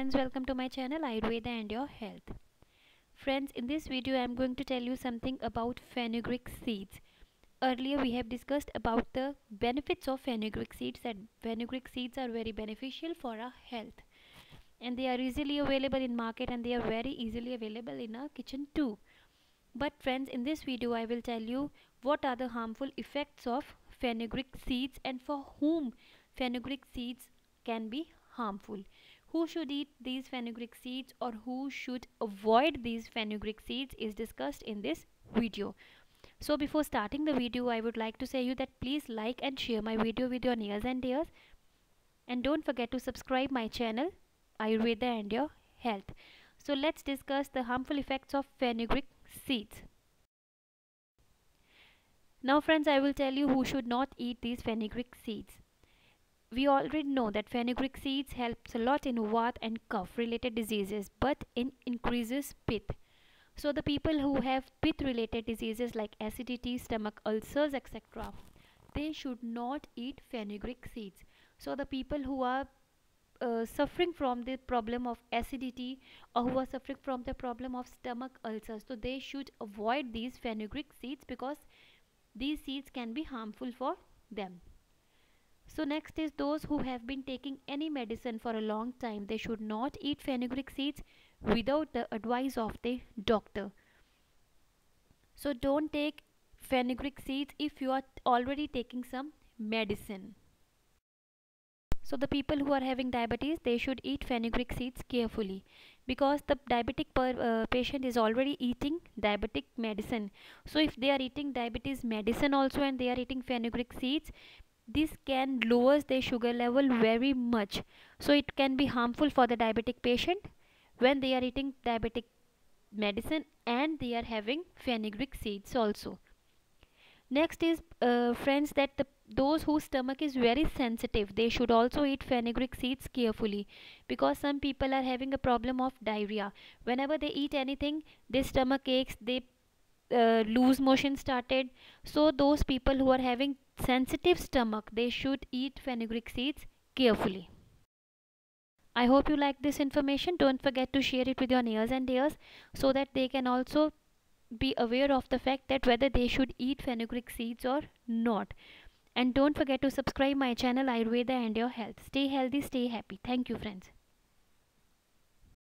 friends welcome to my channel Ayurveda and your health. Friends in this video I am going to tell you something about fenugreek seeds. Earlier we have discussed about the benefits of fenugreek seeds that fenugreek seeds are very beneficial for our health. And they are easily available in market and they are very easily available in our kitchen too. But friends in this video I will tell you what are the harmful effects of fenugreek seeds and for whom fenugreek seeds can be harmful who should eat these fenugreek seeds or who should avoid these fenugreek seeds is discussed in this video. So before starting the video i would like to say you that please like and share my video with your nears and dears. And don't forget to subscribe my channel ayurveda and your health. So let's discuss the harmful effects of fenugreek seeds. Now friends i will tell you who should not eat these fenugreek seeds we already know that fenugreek seeds helps a lot in Vat and cough related diseases but it increases pith. So the people who have pith related diseases like acidity, stomach ulcers etc. they should not eat fenugreek seeds. So the people who are uh, suffering from the problem of acidity or who are suffering from the problem of stomach ulcers so they should avoid these fenugreek seeds because these seeds can be harmful for them so next is those who have been taking any medicine for a long time. They should not eat fenugreek seeds without the advice of the doctor. So don't take fenugreek seeds if you are already taking some medicine. So the people who are having diabetes, they should eat fenugreek seeds carefully because the diabetic per, uh, patient is already eating diabetic medicine. So if they are eating diabetes medicine also and they are eating fenugreek seeds, this can lowers their sugar level very much. So it can be harmful for the diabetic patient when they are eating diabetic medicine and they are having fenugreek seeds also. Next is uh, friends that the, those whose stomach is very sensitive they should also eat fenugreek seeds carefully because some people are having a problem of diarrhea. Whenever they eat anything their stomach aches they uh, loose motion started. So those people who are having sensitive stomach they should eat fenugreek seeds carefully. I hope you like this information. Don't forget to share it with your nears and dears so that they can also be aware of the fact that whether they should eat fenugreek seeds or not. And don't forget to subscribe my channel ayurveda and your health. Stay healthy stay happy. Thank you friends